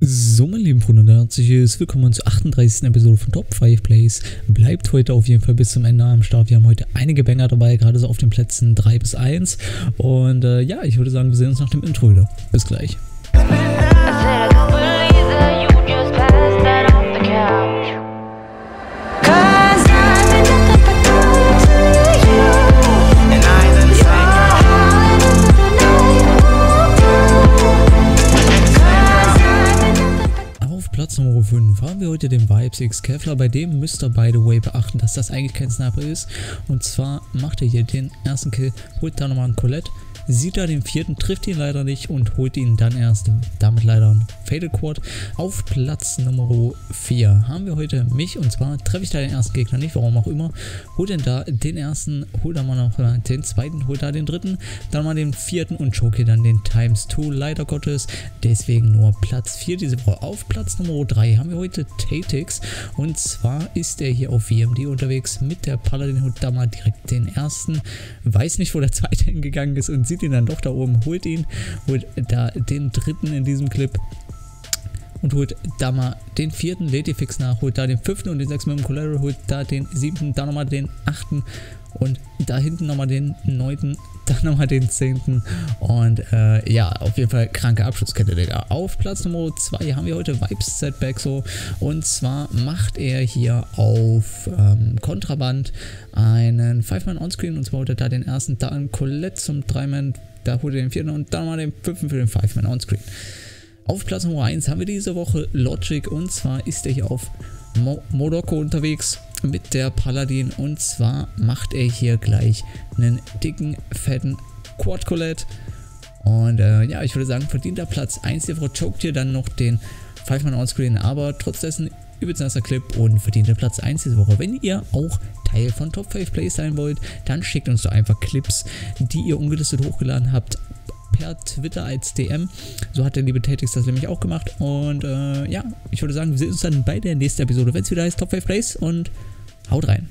So, meine lieben Freunde, und herzliches Willkommen zur 38. Episode von Top 5 Plays. Bleibt heute auf jeden Fall bis zum Ende am Start. Wir haben heute einige Banger dabei, gerade so auf den Plätzen 3 bis 1. Und äh, ja, ich würde sagen, wir sehen uns nach dem Intro wieder. Bis gleich. Platz Nummer 5 haben wir heute den Vibes X Kevlar. Bei dem müsst ihr by the way beachten, dass das eigentlich kein Sniper ist. Und zwar macht er hier den ersten Kill, holt da nochmal einen Colette, sieht da den vierten, trifft ihn leider nicht und holt ihn dann erst damit leider ein Fatal Quad. Auf Platz Nummer 4 haben wir heute mich und zwar treffe ich da den ersten Gegner nicht, warum auch immer. Holt denn da den ersten, holt da mal noch den zweiten, holt da den dritten, dann mal den vierten und choke dann den Times 2 leider Gottes. Deswegen nur Platz 4 diese Woche. Auf Platz Nummer 3 haben wir heute Tatix und zwar ist er hier auf VMD unterwegs mit der Paladin, holt da mal direkt den ersten, weiß nicht wo der zweite hingegangen ist und sieht ihn dann doch da oben, holt ihn, holt da den dritten in diesem Clip und holt da mal den vierten, lädt die fix nach, holt da den fünften und den sechsten mit dem Collateral, holt da den siebten, da nochmal den achten und da hinten nochmal den neunten, dann nochmal den zehnten. Und äh, ja, auf jeden Fall kranke Abschlusskette, Digga. Auf Platz Nummer 2 haben wir heute Vibes Setback so. Und zwar macht er hier auf ähm, Kontraband einen 5-Man Onscreen und zwar holt er da den ersten, da einen Colette zum 3-Man, da holt er den vierten und dann mal den fünften für den 5-Man Onscreen. Auf Platz Nummer 1 haben wir diese Woche Logic. Und zwar ist er hier auf Mo Modoko unterwegs mit der Paladin. Und zwar macht er hier gleich einen dicken, fetten Quad Colette. Und äh, ja, ich würde sagen, verdienter Platz 1 der Woche, choked hier dann noch den 5-Man Onscreen, aber trotz dessen übelst nasser Clip und verdienter Platz 1 diese Woche. Wenn ihr auch Teil von Top 5 Plays sein wollt, dann schickt uns doch einfach Clips, die ihr ungelistet hochgeladen habt, per Twitter als DM. So hat der liebe Tatix das nämlich auch gemacht. Und äh, ja, ich würde sagen, wir sehen uns dann bei der nächsten Episode, wenn es wieder heißt Top 5 Plays und haut rein.